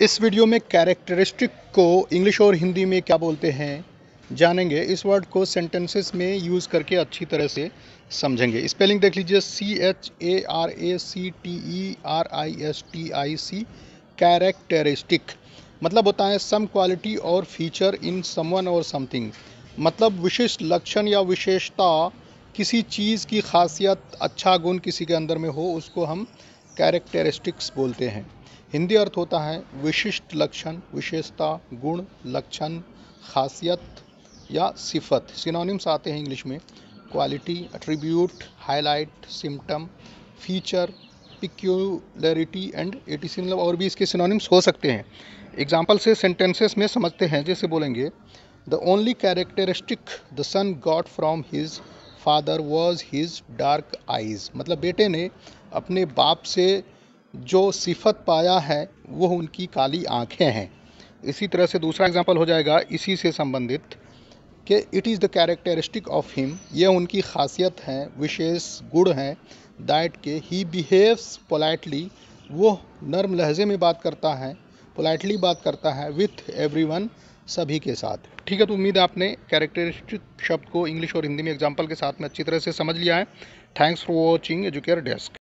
इस वीडियो में कैरेक्टरिस्टिक को इंग्लिश और हिंदी में क्या बोलते हैं, जानेंगे। इस वर्ड को सेंटेंसेस में यूज़ करके अच्छी तरह से समझेंगे। स्पेलिंग देख लीजिए। C H A R A C T E R I S T I C characteristic मतलब होता है सम क्वालिटी और फीचर इन समवन और समथिंग मतलब विशिष्ट लक्षण या विशेषता किसी चीज़ की खासियत अच्छा गुण किसी के अंदर में हो, उसको हम कैरेक्टरिस्टिक्स बोलते हैं। हिंदी अर्थ होता है विशिष्ट लक्षण, विशेषता, गुण, लक्षण, खासियत या सिफत। सिनोनिम्स आते हैं इंग्लिश में। Quality attribute highlight symptom feature peculiarity and etc मतलब और भी इसके सिनोनिम्स हो सकते हैं। एग्ज़ाम्पल से सेंटेंसेस में समझते हैं। जैसे बोलेंगे the only characteristic the son got from his father was his dark eyes मतलब बेटे ने अपने बाप से जो सिफत पाया है वो उनकी काली आँखें हैं। इसी तरह से दूसरा एग्ज़ाम्पल हो जाएगा, इसी से संबंधित कि it is the characteristic of him ये उनकी खासियत हैं, विशेष गुण हैं दैट के। ही बिहेव्स पोलाइटली वो नर्म लहजे में बात करता है पोलाइटली बात करता है विथ एवरीवन सभी के साथ। ठीक है तो उम्मीद आपने कैरेक्टरिस्टिक शब्द को इंग्लिश और हिंदी में एग्ज़ाम्पल के साथ में अच्छी तरह से समझ लिया है। Thanks for watching Educare desk